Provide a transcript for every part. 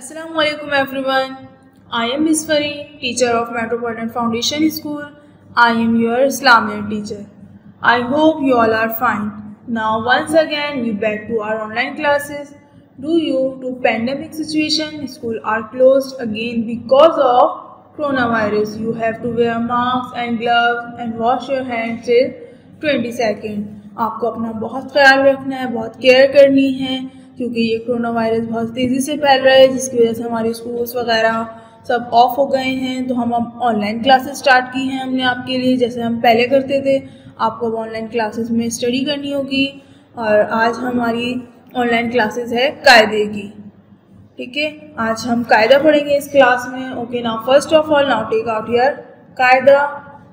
Assalamu alaikum everyone. I am Miss Fareen, teacher of Metropolitan Foundation School. I am your Islamic teacher. I hope you all are fine. Now once again we back to our online classes. Do you to pandemic situation school are closed again because of coronavirus. You have to wear masks and gloves and wash your hands till 20 second. आपको अपना बहुत ख्याल रखना है बहुत care करनी है क्योंकि ये कोरोना वायरस बहुत तेज़ी से फैल रहा है, जिसकी वजह से हमारे स्कूल्स वगैरह सब ऑफ़ हो गए हैं। तो हम अब ऑनलाइन क्लासेस स्टार्ट की हैं हमने आपके लिए, जैसे हम पहले करते थे। आपको अब ऑनलाइन क्लासेस में स्टडी करनी होगी और आज हमारी ऑनलाइन क्लासेस है कायदे की। ठीक है? आज हम कायदा पढ़ेंगे इस क्लास में। Okay now first of all now take out your कायदा।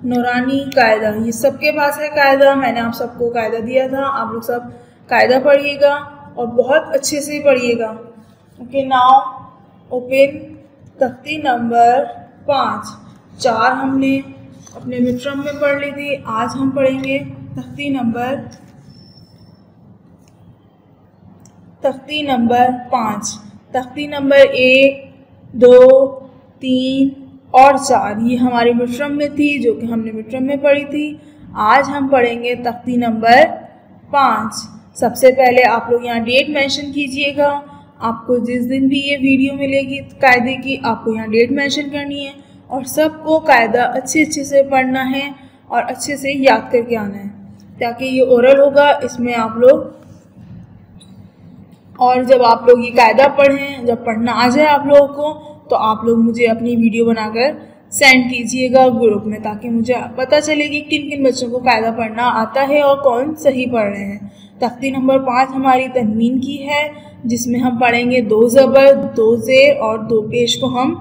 नौरानी कायदा, ये सबके पास है कायदा। मैंने आप सबको कायदा दिया था। आप लोग सब कायदा पढ़िएगा। और बहुत अच्छे से पढ़िएगा। ओके नाउ ओपन तख्ती नंबर पाँच। चार हमने अपने मिट्रम में पढ़ ली थी, आज हम पढ़ेंगे तख्ती नंबर तख्ती नंबर पाँच। तख्ती नंबर एक, दो, तीन और चार। ये हमारे मिट्रम में थी, जो कि हमने मिट्रम में पढ़ी थी। आज हम पढ़ेंगे तख्ती नंबर पाँच। सबसे पहले आप लोग यहाँ डेट मेंशन कीजिएगा। आपको जिस दिन भी ये वीडियो मिलेगी, कायदे की, आपको यहाँ डेट मेंशन करनी है और सबको कायदा अच्छे अच्छे से पढ़ना है और अच्छे से याद करके आना है। ताकि ये ओरल होगा, इसमें आप लोग और जब आप लोग ये कायदा पढ़ें, जब पढ़ना आ जाए आप लोगों को तो आप लोग मुझे अपनी वीडियो बनाकर सेंड कीजिएगा ग्रुप में, ताकि मुझे पता चले कि किन किन बच्चों को कायदा पढ़ना आता है और कौन सही पढ़ रहे हैं। तख्ती नंबर पाँच हमारी तनवीन की है, जिसमें हम पढ़ेंगे दो ज़बर, दो ज़ेर और दो पेश को हम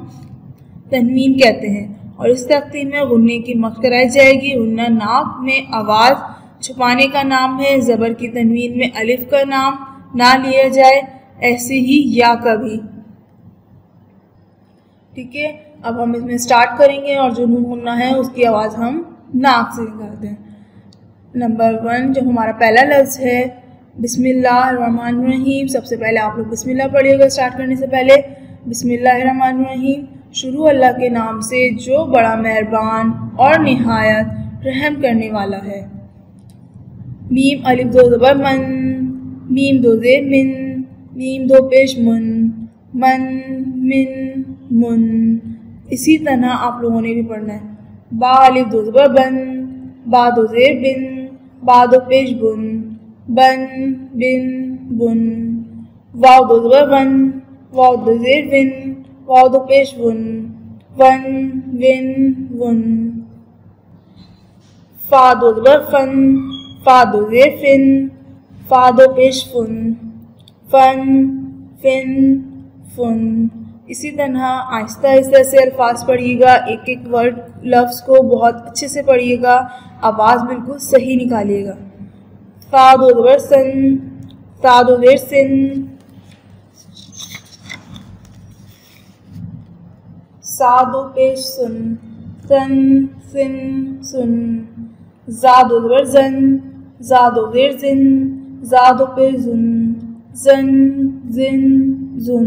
तनवीन कहते हैं। और इस तख्ती में गुन्ने की मक कराई जाएगी। गुन्ना नाक में आवाज़, छुपाने का नाम है, ज़बर की तनवीन में अलिफ का नाम ना लिया जाए, ऐसे ही या कभी। ठीक है, अब हम इसमें स्टार्ट करेंगे और जो नून गुन्ना है, उसकी आवाज़ हम नाक से निकालते हैं। नंबर वन जो हमारा पहला लफ्ज़ है, बिस्मिल्लाहिर्रहमानिर्रहीम, सबसे पहले आप लोग बिस्मिल्लाह पढ़िएगा स्टार्ट करने से पहले। बिस्मिल्लाहिर्रहमानिर्रहीम, शुरू अल्लाह के नाम से जो बड़ा मेहरबान और नहायत रहम करने वाला है। मीम, अलिफ, दो ज़बर मन, मीम, दो जेर, मिन, मीम, दो पेश, मुन, मन, मिन, मुन। इसी तरह आप लोगों ने भी पढ़ना है। बा, अलिफ, दो ज़बर बन बा, दो जेर, बिन बाद पेश बुन, बन, बिन, बुन। दो जबर वन दो जेर विन दो पेश बुन वन विन दो जबर फन फा दो जेर फिन फा दो पेश फुन फन, फिन फुन इसी तरह आहिस्ता आहिस्ता से अल्फाज पढ़िएगा एक एक वर्ड, लफ्ज़ को बहुत अच्छे से पढ़िएगा, आवाज़ बिल्कुल सही निकालिएगा। ज़बर सन सादो पेश सुन, सन, सिन, सुन। जादो ज़बर जन जादो ज़ेर जिन जादो पे जुन जन जिन जुन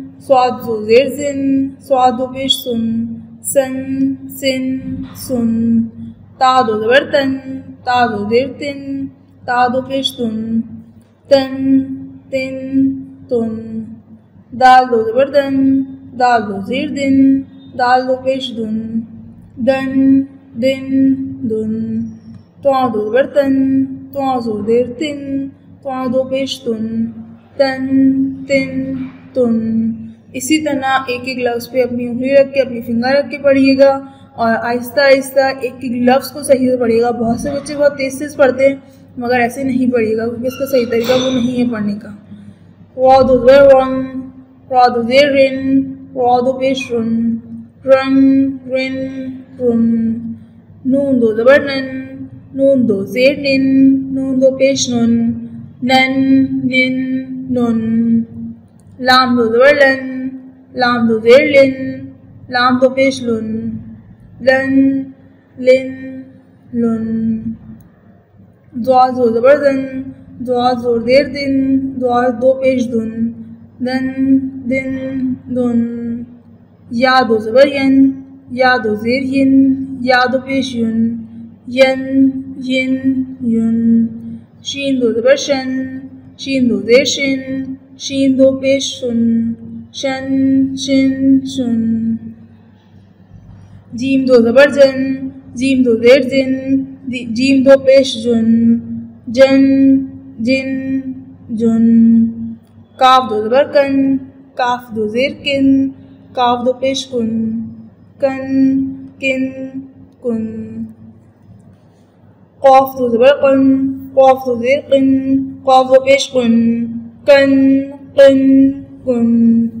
पेश जुन जन जिन जुन सीन सन सीन सिन सीन दो पेश सुन, सन, सिन, सुन। स्वाद दो ज़बर सन स्वाद दो ज़ेर जिन स्वाद दो पेश सुन सन सिन सुन ता दो ज़बर तन तादो तिन तुन तन तिन तुन दाल दो जबर दन। दिन, दुन, दन। दिन दुन तो दो जबर तन तो दो देर तिन तो दो पेश तुन। तन, तिन, तुन। इसी तरह एक एक लफ्ज़ पे अपनी उंगली रख के, अपनी फिंगर रख के पढ़िएगा और आहिस्ता आहिस्ता एक एक लफ्ज़ को सही से पढ़िएगा। बहुत से बच्चे बहुत तेज़ तेज़ पढ़ते हैं, मगर ऐसे नहीं पढ़िएगा क्योंकि इसका सही तरीका वो नहीं है पढ़ने का। रॉदुन रन रिन नून दो दो जेर निन नून दो पेश नुन नन लाम दो जबर जेर लिन लुन, लन, लिन। दुआ जो जबर दन दुआ ज़ोर देर दिन दुआ दो पेश दुन, दन, दिन। दुन या दो जबर यन या दो जेर यन या दो पेश युन, यन। यिन युन शीन दो जबर शन शीन दो जेर शिन शीन दो पेश सुन शन शिन सुन जीम दो जबर जन, जीम दो जेर जिन जीम दो पेश जुन। जन, जिन, जुन। काफ दो जबर कन, काफ दो जेर किन, काफ दो पेश कुन। कन, किन, कुन। कौफ दो जबर कन, कौफ दो जेर किन, कौफ दो पेश कुन। कन, किन, कुन।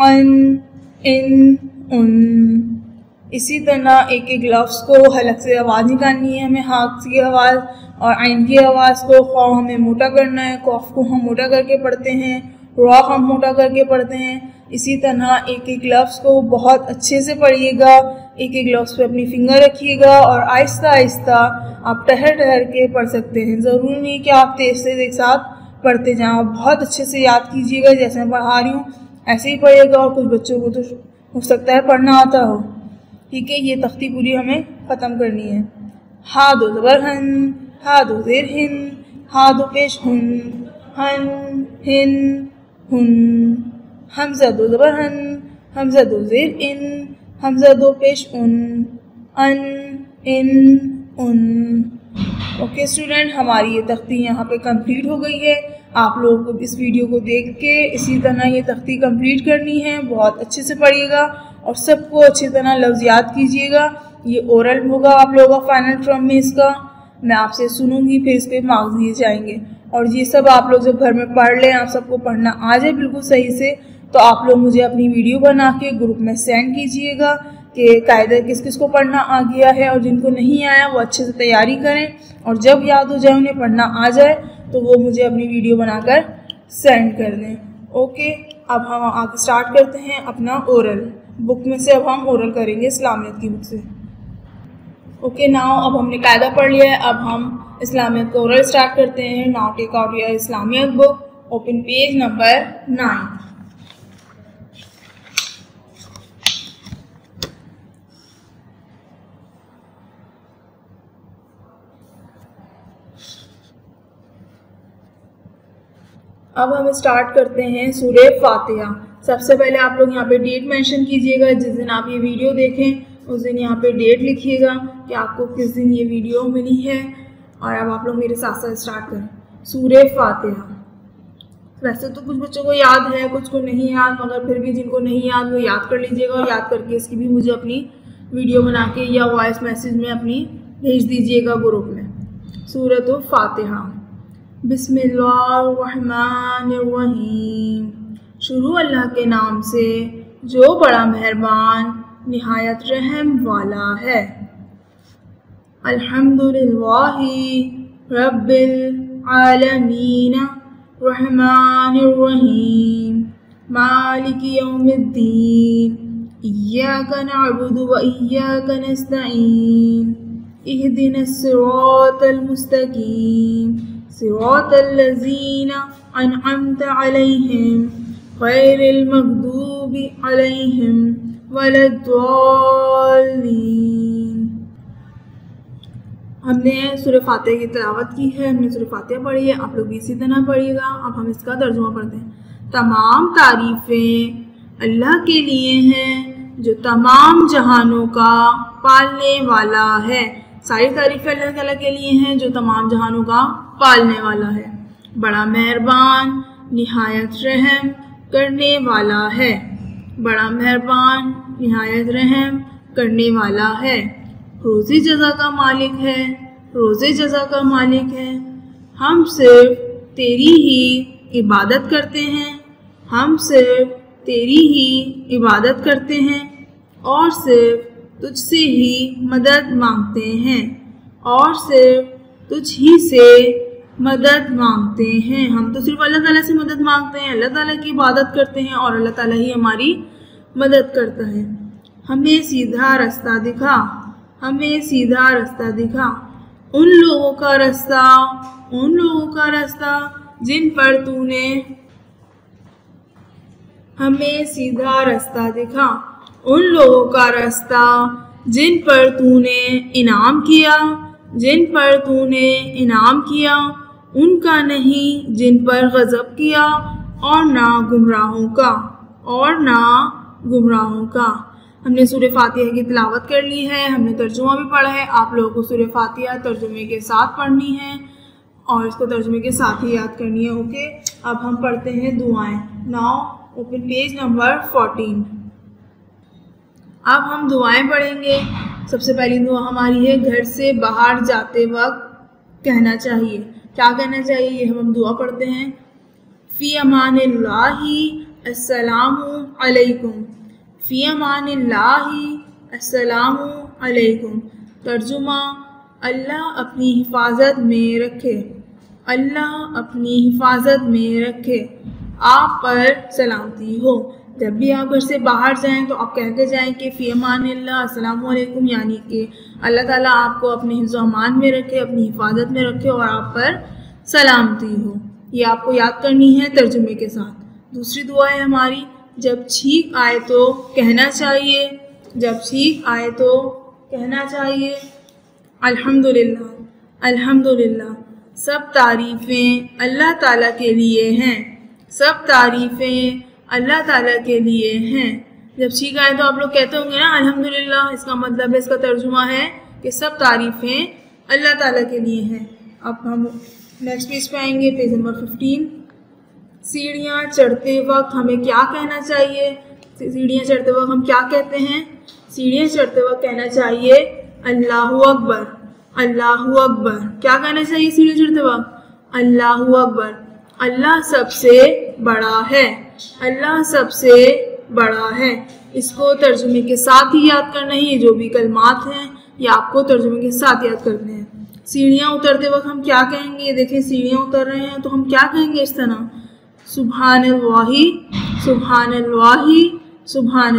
अन, इन, उन। इसी तरह एक एक लफ्ज़ को हलक से आवाज़ निकालनी है, हमें हाथ की आवाज़ और आइन की आवाज़ को खौ हमें मोटा करना है कौफ को हम मोटा करके पढ़ते हैं रॉ हम मोटा करके पढ़ते हैं। इसी तरह एक एक लफ्ज़ को बहुत अच्छे से पढ़िएगा एक एक लफ्ज़ पे अपनी फिंगर रखिएगा और आहिस्ता आहिस्ता आप ठहर ठहर के पढ़ सकते हैं। ज़रूरी नहीं कि आप तेज तेज एक साथ पढ़ते जाएँ, आप बहुत अच्छे से याद कीजिएगा, जैसे मैं पढ़ा रही हूँ ऐसे ही पढ़िएगा और कुछ बच्चों को तो हो सकता है पढ़ना आता हो। ठीक है, ये तख्ती पूरी हमें ख़त्म करनी है। हा दो जबर हन, हा दो जेर हिन, हा दो पेश हुन, हन, हिन, हुन। हमजा दो जबर हन, हमजा दो जेर इन, हमजा दो पेश उन, अन, इन, उन। ओके, स्टूडेंट, हमारी ये तख्ती यहाँ पे कंप्लीट हो गई है। आप लोगों को इस वीडियो को देख के इसी तरह ये तख्ती कंप्लीट करनी है, बहुत अच्छे से पढ़िएगा और सबको अच्छी तरह लफ्ज़ याद कीजिएगा। ये ओरल होगा आप लोगों का फाइनल टर्म में इसका। मैं आपसे सुनूँगी, फिर इस पर मार्क्स दिए जाएँगे। और ये सब आप लोग जब घर में पढ़ लें, आप सबको पढ़ना आ जाए बिल्कुल सही से तो आप लोग मुझे अपनी वीडियो बना के ग्रुप में सेंड कीजिएगा कि कायदा किस किस को पढ़ना आ गया है और जिनको नहीं आया, वो अच्छे से तैयारी करें। और जब याद हो जाए, उन्हें पढ़ना आ जाए तो वो मुझे अपनी वीडियो बनाकर सेंड कर दें। ओके अब हम आगे स्टार्ट करते हैं अपना ओरल बुक में से अब हम ओरल करेंगे इस्लामियत की बुक से। ओके नाउ अब हमने कायदा पढ़ लिया है। अब हम इस्लामियत का ओरल स्टार्ट करते हैं। Now take out your इस्लामियत book open page number nine अब हम स्टार्ट करते हैं सूर्य फातिहा। सबसे पहले आप लोग यहाँ पे डेट मेंशन कीजिएगा, जिस दिन आप ये वीडियो देखें, उस दिन यहाँ पे डेट लिखिएगा कि आपको किस दिन ये वीडियो मिली है। और अब आप लोग मेरे साथ साथ स्टार्ट करें। सूर्य फातिहा। वैसे तो कुछ बच्चों को याद है, कुछ को नहीं याद, मगर फिर भी जिनको नहीं याद, वो याद कर लीजिएगा और याद करके इसकी भी मुझे अपनी वीडियो बना के या वॉइस मैसेज में अपनी भेज दीजिएगा ग्रुप में। सूरत फातिहा। बिस्मिल्लाहिर्रहमानिर्रहीम। शुरू अल्लाह के नाम से जो बड़ा मेहरबान, नहायत रहम वाला है। अल्हम्दुलिल्लाहि आलमीन रहमानिर्रहीम। मालिक यौमिद्दीन। इय्याक नअबुदु व इय्याक सिरात लजीना अनअमत अलैहिम गैरिल मगदूबी अलैहिम वलद्दालिन हमने सुर फातिहा की तलावत की है, हमने सुर फातिहा पढ़ी है, आप लोग भी इसी तरह पढ़िएगा। अब हम इसका तर्जुमा पढ़ते हैं। तमाम तारीफ़ें अल्लाह के लिए हैं, जो तमाम जहानों का पालने वाला है। सारी तारीफें अल्लाह के लिए हैं, जो तमाम जहानों का पालने वाला है। बड़ा मेहरबान, निहायत रहम करने वाला है। बड़ा मेहरबान, निहायत रहम करने वाला है। रोज़ी जजा का मालिक है, रोज़े जजा का मालिक है। हम सिर्फ़ तेरी ही इबादत करते हैं। हम सिर्फ़ तेरी ही इबादत करते हैं और सिर्फ़ तुझसे ही मदद मांगते हैं और सिर्फ़ तुझ ही से मदद मांगते हैं। हम तो सिर्फ़ अल्लाह ताला से मदद मांगते हैं, अल्लाह ताला की इबादत करते हैं और अल्लाह ताला ही हमारी मदद करता है। हमें सीधा रास्ता दिखा, हमें सीधा रास्ता दिखा। उन लोगों का रास्ता, उन लोगों का रास्ता जिन पर तूने हमें सीधा रास्ता दिखा। उन लोगों का रास्ता जिन पर तूने इनाम किया, जिन पर तूने इनाम किया उनका नहीं जिन पर गज़ब किया और ना गुमराहों का, और ना गुमराहों का। हमने सूर्य फातिहा की तिलावत कर ली है, हमने तर्जुमा भी पढ़ा है, आप लोगों को सूर्य फातिहा तर्जुमे के साथ पढ़नी है और इसको तर्जुमे के साथ ही याद करनी है, ओके? अब हम पढ़ते हैं दुआएँ। Now, open page number fourteen. अब हम दुआएँ पढ़ेंगे। सबसे पहली दुआ हमारी है, घर से बाहर जाते वक्त कहना चाहिए। क्या कहना चाहिए? ये हम दुआ पढ़ते हैं। फ़ी अमान अलैकुम। फ़ी अमान अलैकुम। तर्जुमा, अल्लाह अपनी हिफाजत में रखे। अल्लाह अपनी हिफाजत में रखे। आप पर सलामती हो। जब भी आप घर से बाहर जाएँ तो आप कह के जाएँ कि फ़ीमान असलकुम यानी कि अल्लाह ताला आपको अपने हिफ्ज़मान में रखे, अपनी हिफाजत में रखे और आप पर सलामती हो। ये आपको याद करनी है तर्जुमे के साथ। दूसरी दुआ है हमारी, जब छींक आए तो कहना चाहिए, जब छींक आए तो कहना चाहिए। अल्हम्दुलिल्लाह अल्हम्दुलिल्लाह। सब तारीफ़ें अल्लाह ताला के लिए हैं, सब तारीफ़ें अल्लाह ताला के लिए हैं। जब छींक आए तो आप लोग कहते होंगे ना अल्हम्दुलिल्लाह, इसका मतलब है, इसका तर्जुमा है कि सब तारीफ़ें अल्लाह ताला के लिए हैं। अब हम नेक्स्ट पेज पे आएँगे पेज नंबर फिफ्टीन सीढ़ियाँ चढ़ते वक्त हमें क्या कहना चाहिए? सीढ़ियाँ चढ़ते वक्त हम क्या कहते हैं? सीढ़ियाँ चढ़ते वक्त कहना चाहिए, अल्लाह अकबर अल्लाह अकबर। क्या कहना चाहिए सीढ़ी चढ़ते वक्त? अल्लाह अकबर, अल्लाह सबसे बड़ा है। अल्लाह सबसे बड़ा है। इसको तर्जुमे के साथ ही याद करना है जो भी कलमात हैं, ये आपको तर्जुमे के साथ याद करने हैं। सीढ़ियाँ उतरते वक्त हम क्या कहेंगे? ये देखें, सीढ़ियाँ उतर रहे हैं तो हम क्या कहेंगे इस तरह? सुबहान वाही सुबहान वाही सुबहान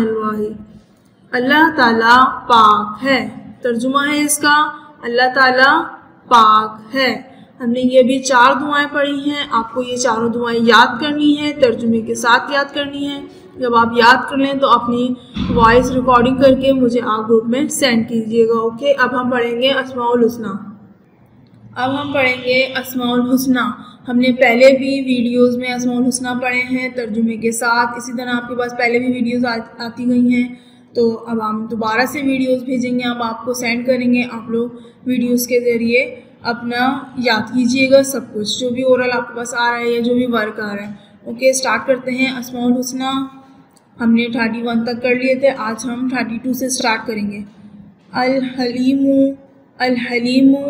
अल्लाह ताला पाक है। तर्जुमा है इसका, अल्लाह ताला पाक है। हमने ये भी चार दुआएँ पढ़ी हैं। आपको ये चारों दुआएँ याद करनी है तर्जुमे के साथ याद करनी है। जब आप याद कर लें तो अपनी वॉइस रिकॉर्डिंग करके मुझे आप ग्रुप में सेंड कीजिएगा ओके अब हम पढ़ेंगे असमाउल हुसना। अब हम पढ़ेंगे असमाउल हुसना। हमने पहले भी वीडियोस में असमाउल हुसना पढ़े हैं तर्जुमे के साथ। इसी तरह आपके पास पहले भी वीडियोस आ, आती गई हैं। तो अब हम दोबारा से वीडियोस भेजेंगे अब आपको सेंड करेंगे आप लोग वीडियोस के ज़रिए। अपना याद कीजिएगा सब कुछ, जो भी ओरल आपके पास आ रहा है या जो भी वर्क आ रहा है। ओके स्टार्ट करते हैं असमाउल हुसना हमने थर्टी वन तक कर लिए थे, आज हम थर्टी टू से स्टार्ट करेंगे। अल हलीमू अल हलीमू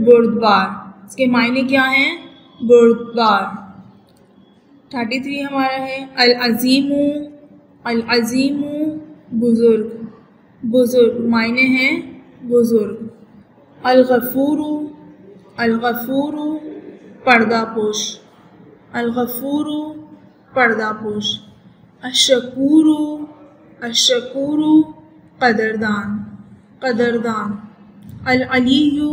बुरदबार इसके मायने क्या हैं? बुरदबार थर्टी थ्री हमारा है, अल अजीमू अल अजीमू बुज़ुर्ग। बुज़ुर्ग मायने हैं बुज़ुर्ग। अल गफूरू अलगफ़ूरु पर्दापोश अलगफ़ूरु पर्दापोश अशकूरु अशकूरु कदरदान कदरदान अलअलियु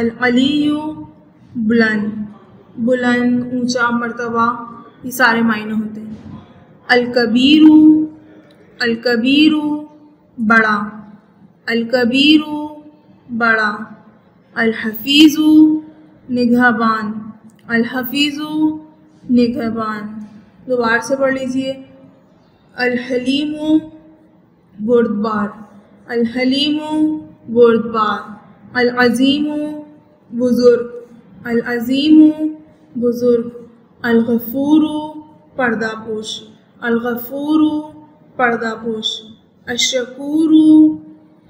अलअलियु बुलंद बुलंद ऊँचा मरतबा ये सारे मायने होते हैं अलकबीरु अलकबीरु बड़ा अलकबीरु बड़ा अलहफ़ीज़ु निगहबान अलहफ़ीज़ु निगहबान दोबारा से पढ़ लीजिए अलहलीमु बुरदबार अल हलीमु बुरदबार अल बुज़ुर्ग अल बुज़ुर्ग अल गफूरु पर्दापोश अल गफूरु पर्दापोश अशकूरु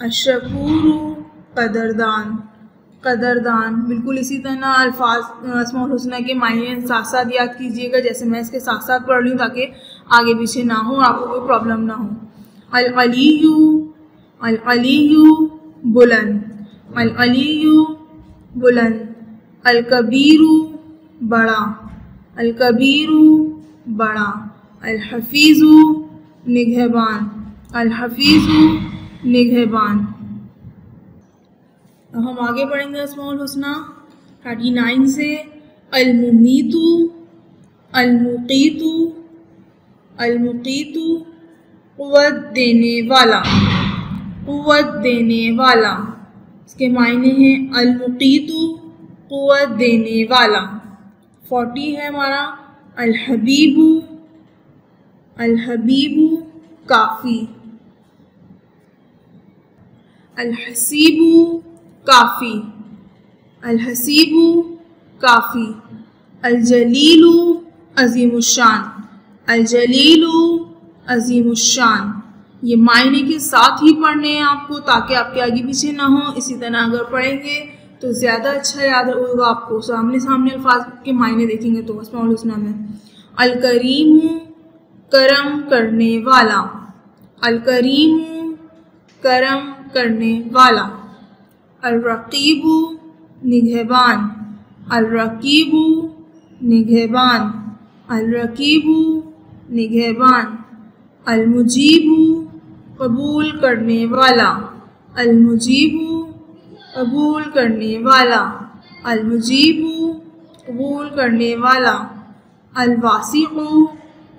अशकूरु कदरदान कदरदान। बिल्कुल इसी तरह अल्फाज असमाउल हुसना के मायने साथ साथ याद कीजिएगा, जैसे मैं इसके साथ साथ पढ़ लूँ ताकि आगे पीछे ना हो, आपको कोई प्रॉब्लम ना हो। अल अलीयू अल अलीयू बुलंद। अल अलीयू बुलंद। अल कबीरू बड़ा। अल कबीरू बड़ा। अल हफीज़ू निगहबान। अल हफीज़ू निगहबान। अब हम आगे पढ़ेंगे असमाउल हुसना, थर्टी नाइन से, अलमुमीतु, अलमुकीतु अलमुकीतु क़ुव्वत देने वाला क़ुव्वत देने वाला। इसके मायने हैं अलमुकीतु क़ुव्वत देने वाला। फोर्टी है हमारा, अलहबीबु अलहबीबु काफ़ी। अलहसीबु काफ़ी। अलहसीबु काफ़ी। अलजलीलु अजीमुशान। अलजलीलु अजीमुशान। ये मायने के साथ ही पढ़ने हैं आपको, ताकि आपके आगे पीछे ना हो। इसी तरह अगर पढ़ेंगे तो ज़्यादा अच्छा याद होगा आपको। सामने सामने अल्फाज के मायने देखेंगे तो उसमें में अलकरीम करम करने वाला। अलकरीम करम करने वाला। अलरकीबु निगहबान अलरकीबु निगहबान अलरकीबु निगहबान अलमुजीबु कबूल करने वाला। अलमुजीबु कबूल करने वाला। अलमुजीबु कबूल करने वाला। अलवासीक़ु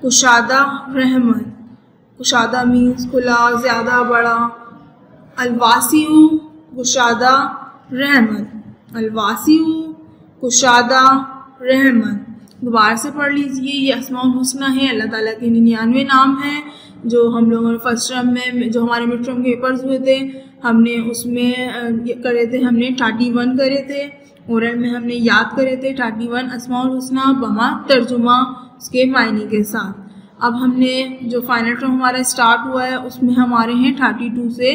कुशादा रहमत। कुशादा मीन्स खुला, ज़्यादा, बड़ा। अलवासीउ कुशादा रहमत अलवासी कुशादा रहमत। दोबारा से पढ़ लीजिए, ये असमाउल हुसना है, अल्लाह ताला के निन्यानवे नाम हैं, जो हम लोगों ने फ़र्स्ट टर्म में, जो हमारे मिड टर्म के पेपर्स हुए थे, हमने उसमें करे थे, हमने थर्टी वन करे थे, ओरल में हमने याद करे थे थर्टी वन असमाउल हुसना, बमा तर्जुमा, उसके मायने के साथ। अब हमने जो फाइनल टर्म हमारा स्टार्ट हुआ है, उसमें हमारे हैं थर्टी टू से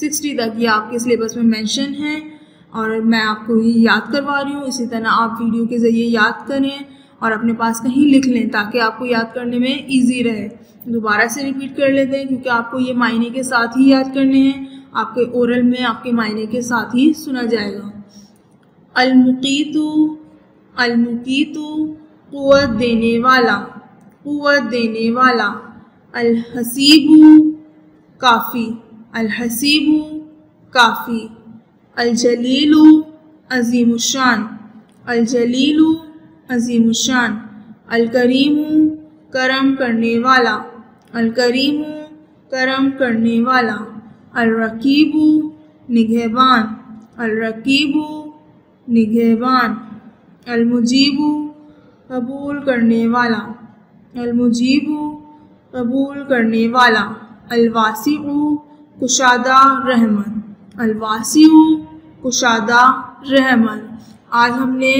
सिक्सटी तक ये आपके सिलेबस में मेंशन है और मैं आपको ये याद करवा रही हूँ। इसी तरह आप वीडियो के ज़रिए याद करें और अपने पास कहीं लिख लें ताकि आपको याद करने में ईजी रहे। दोबारा से रिपीट कर लेते हैं क्योंकि आपको ये मायने के साथ ही याद करने हैं। आपके ओरल में आपके मायने के साथ ही सुना जाएगा। अलमुकीतु अलमुकीतु कुत देने वाला कुत देने वाला, अलहसीबू काफ़ी। अलहसीबु काफ़ी, अलजलीलु अजीमुशान अलजलीलु अजीमुशान, अलकरीमु करम करने वाला अलकरीमु करम करने वाला अलरकीबु निगहबान अलरकीबु निगहबान, अलमुजीबु कबूल करने वाला अलमुजीबु कबूल करने वाला अलवासीउ कुशादा रहमन। अलवासी कुशादा रहमन। आज हमने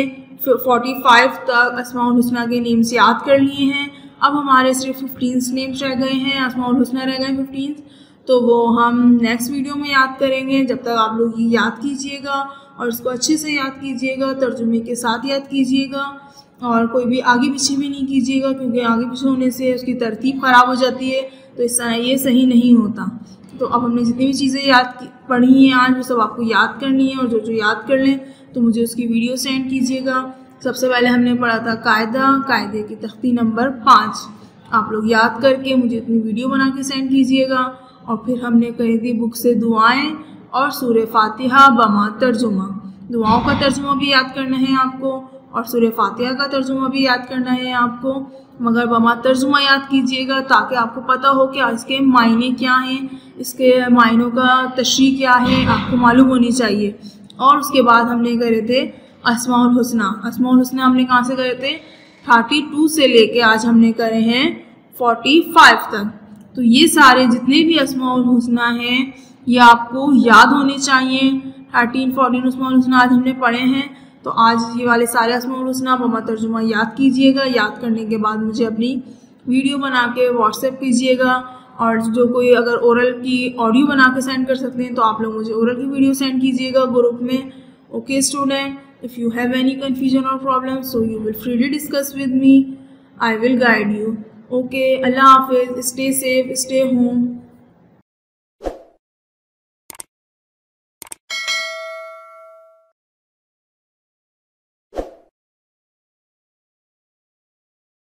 45 तक असमाउल हुसना के नेम्स याद कर लिए हैं। अब हमारे सिर्फ़ फिफ्टीन नेम्स रह गए हैं, असमाउल हुसना रह गए फिफ्टीन तो वो हम नेक्स्ट वीडियो में याद करेंगे। जब तक आप लोग ये याद कीजिएगा और उसको अच्छे से याद कीजिएगा, तर्जुमे के साथ याद कीजिएगा और कोई भी आगे पीछे भी नहीं कीजिएगा, क्योंकि आगे पीछे होने से उसकी तरतीब ख़राब हो जाती है। तो इस ये सही नहीं होता। तो अब हमने जितनी भी चीज़ें याद पढ़ी हैं आज, वो सब आपको याद करनी है और जो जो याद कर लें तो मुझे उसकी वीडियो सेंड कीजिएगा। सबसे पहले हमने पढ़ा था कायदा, कायदे की तख्ती नंबर पाँच। आप लोग याद करके मुझे अपनी वीडियो बना के सेंड कीजिएगा। और फिर हमने कही थी बुक से दुआएँ और सूर्य फातिहा बमा तर्जुमा। दुआओं का तर्जुमा भी याद करना है आपको। और सूर्य फातिहा का तर्जुमा भी याद करना है आपको। मगर बमा तर्जुमा याद कीजिएगा ताकि आपको पता हो कि इसके मायने क्या हैं, इसके मायनों का तशरी क्या है, आपको मालूम होनी चाहिए। और उसके बाद हमने करे थे असमाउल हुसना। असमाउल हुसना हमने कहाँ से करे थे? थर्टी टू से लेके आज हमने करे हैं फोर्टी फाइव तक। तो ये सारे जितने भी असमाउल हुसना हैं, ये आपको याद होने चाहिए। थर्टीन, फोर्टीन उसमाउल हुसना आज हमने पढ़े हैं। तो आज ये वाले सारे असमाउल हुसना तर्जुमा याद कीजिएगा। याद करने के बाद मुझे अपनी वीडियो बना के व्हाट्सएप कीजिएगा। और जो कोई अगर ओरल की ऑडियो बना के सेंड कर सकते हैं तो आप लोग मुझे ओरल की वीडियो सेंड कीजिएगा ग्रुप में। Okay student if you have any confusion और problem so you will freely discuss with me I will guide you okay अल्लाह हाफिज़ स्टे सेफ़ स्टे होम